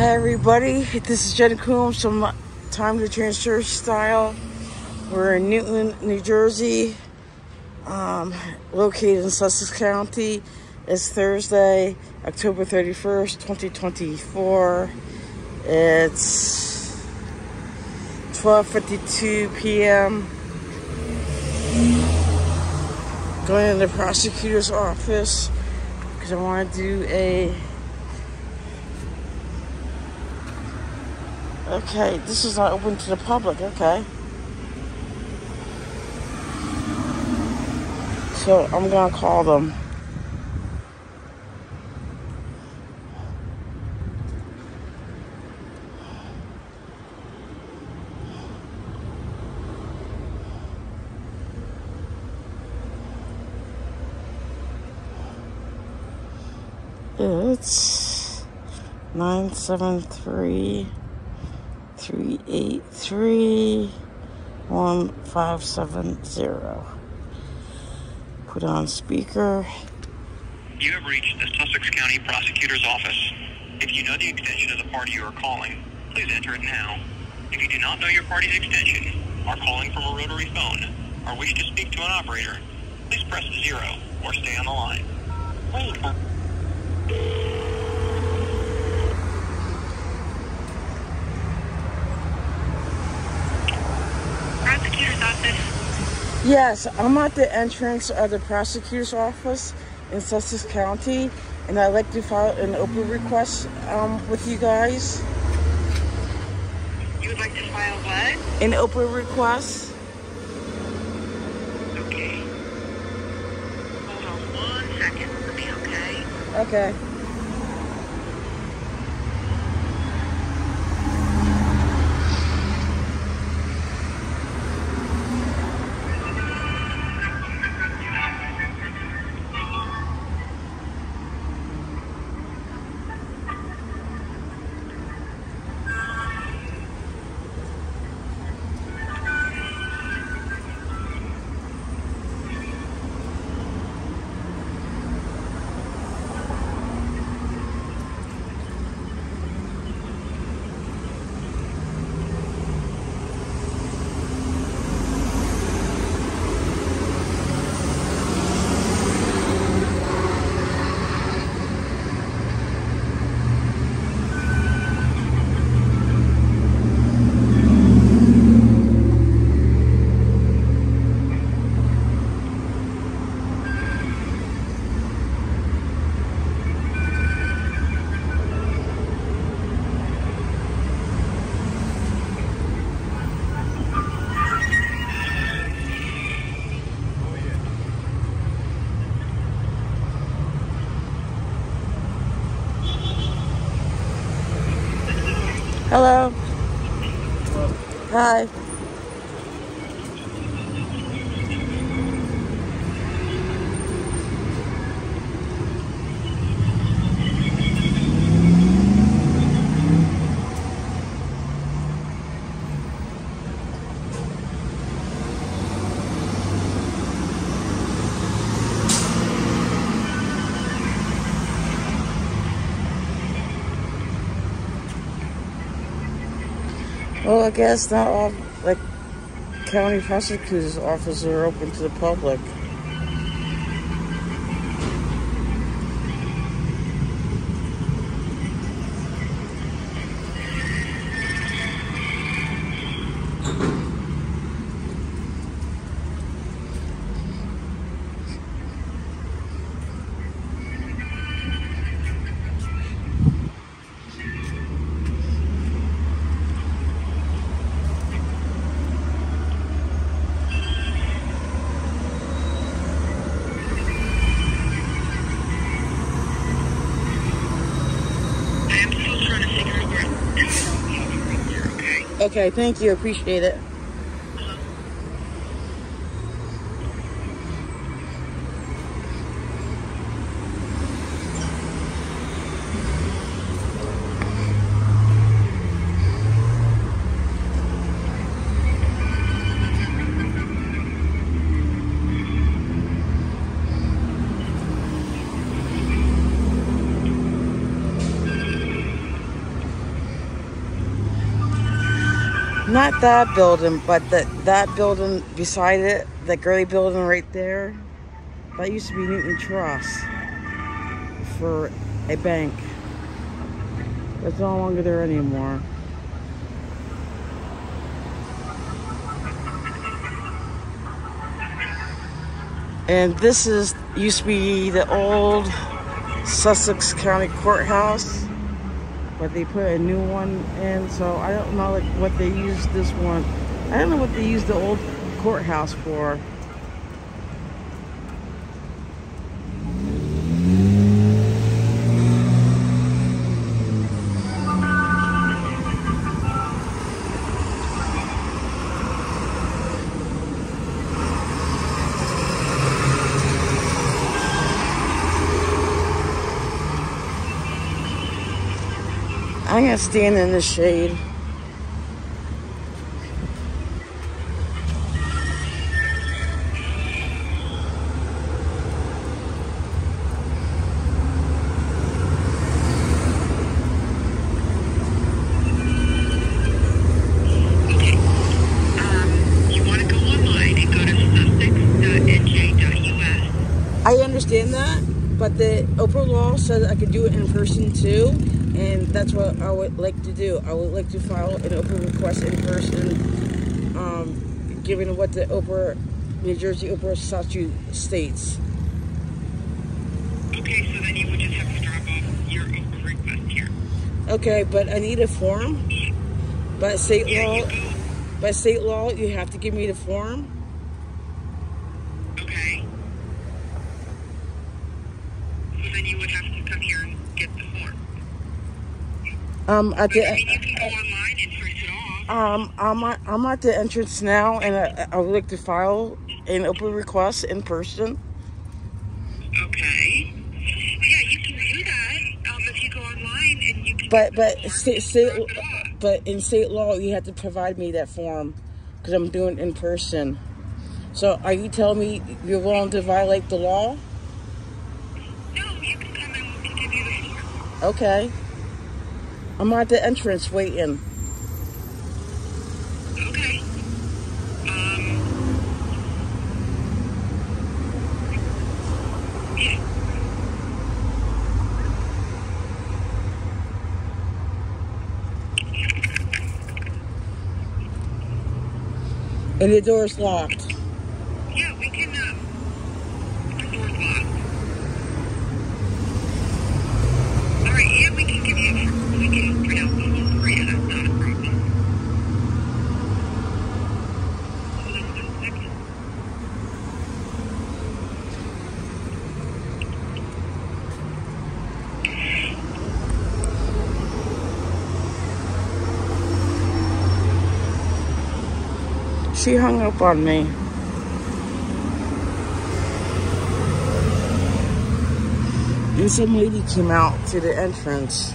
Hi everybody, this is Jenna Coombs from Time to Church Style. We're in Newton, New Jersey, um, located in Sussex County. It's Thursday, October 31st, 2024. It's 12.52 p.m. Going in the prosecutor's office because I want to do a Okay, this is not open to the public, okay. So I'm gonna call them. It's 973 383 1570. Put on speaker. You have reached the Sussex County Prosecutor's Office. If you know the extension of the party you are calling, please enter it now. If you do not know your party's extension, are calling from a rotary phone, or wish to speak to an operator, please press zero or stay on the line. Hold for Prosecutor's Office. Yes, I'm at the entrance of the prosecutor's office in Sussex County, and I'd like to file an open request um, with you guys. You would like to file what? An open request? Okay. Hold on one second for me, okay? Okay. Hi. Well, I guess not all like county prosecutors' offices are open to the public. Okay? Thank you. Appreciate it. Not that building, but that that building beside it, that gray building right there. That used to be Newton Trust for a bank. It's no longer there anymore. And this is used to be the old Sussex County Courthouse, but they put a new one in. So I don't know like what they used this one. I don't know what they used the old courthouse for. Stand in the shade. Okay. Um, you want to go online and go to sussex.nj.us. I understand that, but the OPRA law says I could do it in person too, and that's what I would like to do. I would like to file an OPRA request in person, um, given what the OPRA, New Jersey OPRA statute states. Okay, so then you would just have to drop off your OPRA request here. Okay, but I need a form. By state Yeah, law, by state law, you have to give me the form. Okay. So then you would have to come here and get the form. Um, at the mean, you can go online and print it off. um, I'm at, I'm at the entrance now, and I, I would like to file an open request in person. Okay. Yeah, you can do that um, if you go online and you can. But but state, state drop it off. but in state law you have to provide me that form because I'm doing it in person. So are you telling me you're willing to violate the law? No, you can come and give you the form. Okay. I'm at the entrance waiting. Okay. Um. Yeah. And the door's locked. Yeah, we can. Um, the door's locked. All right, yeah, we can give you. We can print out the form for you. That's not a problem. Hold on one second. She hung up on me. And some lady came out to the entrance.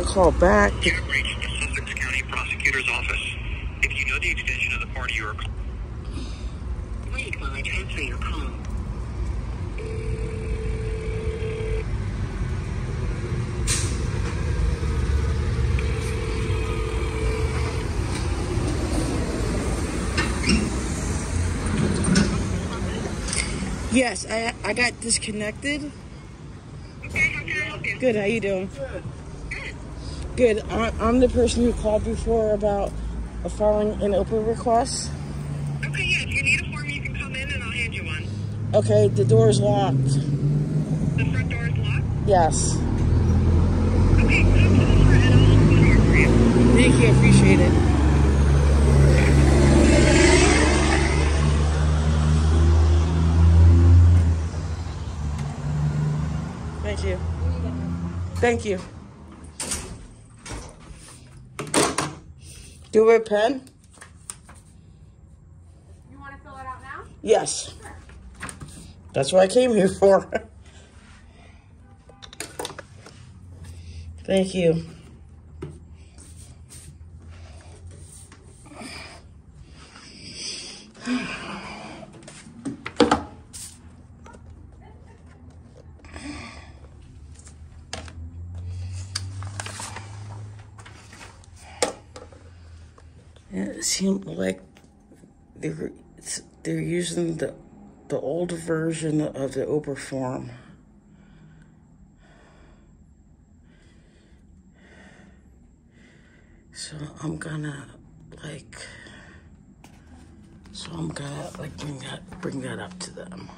I'm call back. You have reached the Sussex County Prosecutor's Office. If you know the extension of the party you are calling, Wait while I transfer your call. Yes, I I got disconnected. Okay, how can I help you? Good, how you doing? Good. Good. I, I'm the person who called before about filing an OPRA request. Okay, yeah, if you need a form, you can come in and I'll hand you one. Okay, the door is locked. The front door is locked. Yes. Okay, come to the front and I'll open the door for you. Thank you, appreciate it. Thank you. Thank you. Do you have a pen? You want to fill it out now? Yes. That's what I came here for. Thank you. It seemed like they're they're using the the old version of the OPRA form. So I'm gonna like so I'm gonna like bring that bring that up to them.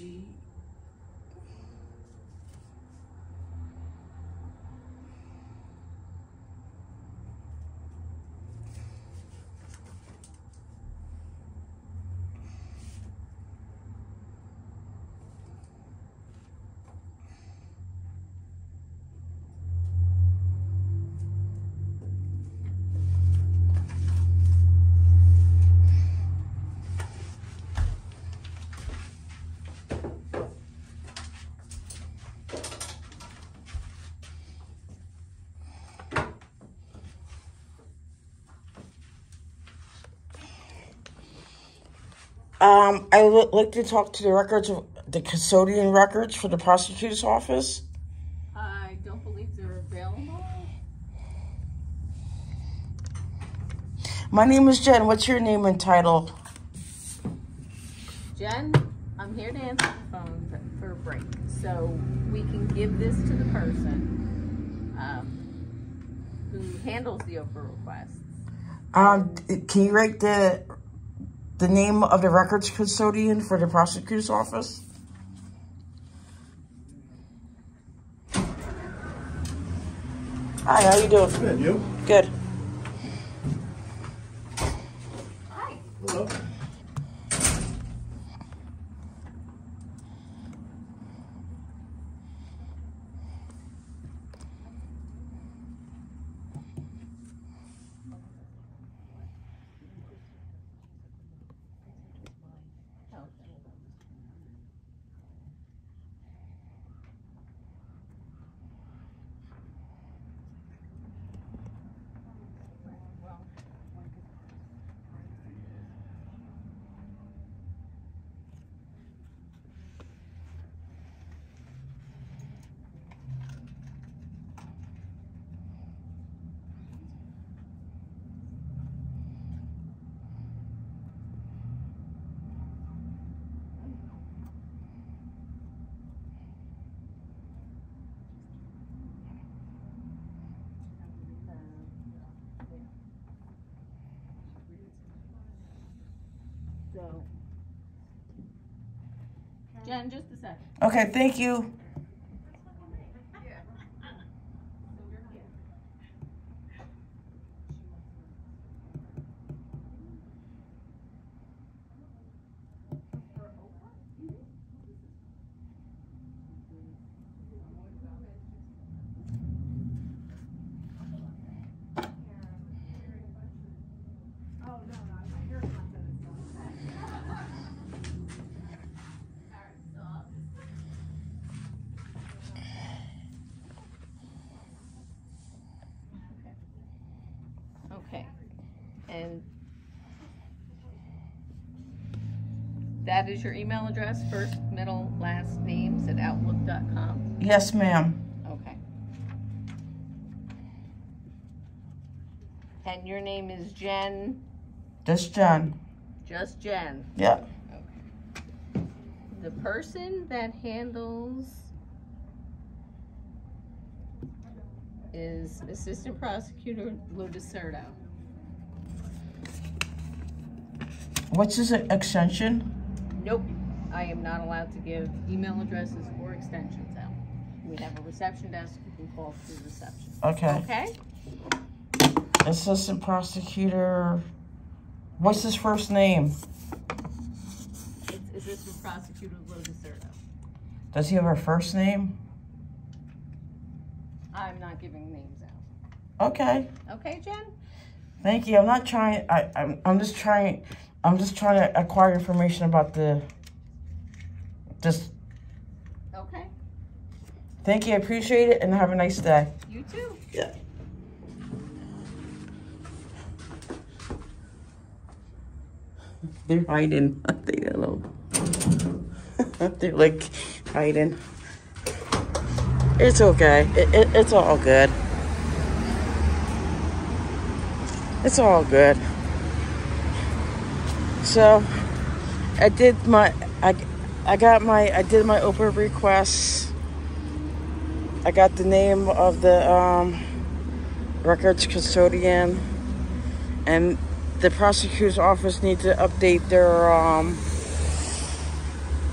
G Um, I would like to talk to the records, the custodian records for the prosecutor's office. I don't believe they're available. My name is Jen. What's your name and title? Jen, I'm here to answer the phone for a break. So we can give this to the person um, who handles the OPRA requests. Um, can you write the the name of the records custodian for the prosecutor's office? Hi, how you doing? Good, you? Good. Hi. Hello. Jen, just a second. Okay, thank you. Okay. And that is your email address, first, middle, last names at outlook.com? Yes, ma'am. Okay. And your name is Jen, Just Jen. just Jen? Yeah. The person that handles is Assistant Prosecutor Lou DeCerto. What's his extension? Nope, I am not allowed to give email addresses or extensions out. We have a reception desk, you can call through reception. Okay. Okay? Assistant prosecutor. What's his first name? It's Assistant Prosecutor Lou. Does he have a first name? I'm not giving names out. Okay. Okay, Jen? Thank you. I'm not trying. I, I'm. I'm just trying. I'm just trying to acquire information about the. Just Okay, thank you. I appreciate it, and have a nice day. you too. Yeah. They're hiding. They know. They're like hiding. It's okay. It, it, it's all good. It's all good. So, I did my, I, I got my, I did my OPRA requests. I got the name of the um, records custodian, and the prosecutor's office needs to update their, um,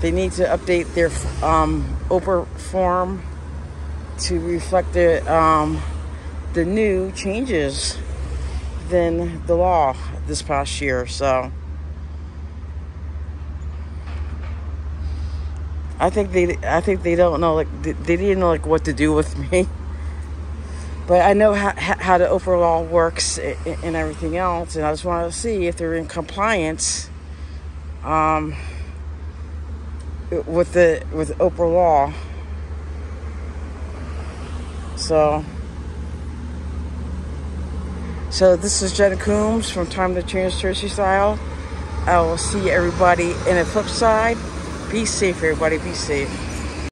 they need to update their um, OPRA form to reflect the um, the new changes than the law this past year. So I think they I think they don't know like they, didn't know like what to do with me. But I know how, how the OPRA law works and everything else, and I just wanted to see if they're in compliance um, with the with OPRA law. So, so this is Jenna Coombs from Time to Change Jersey Style. I will see everybody in the flip side. Be safe, everybody. Be safe.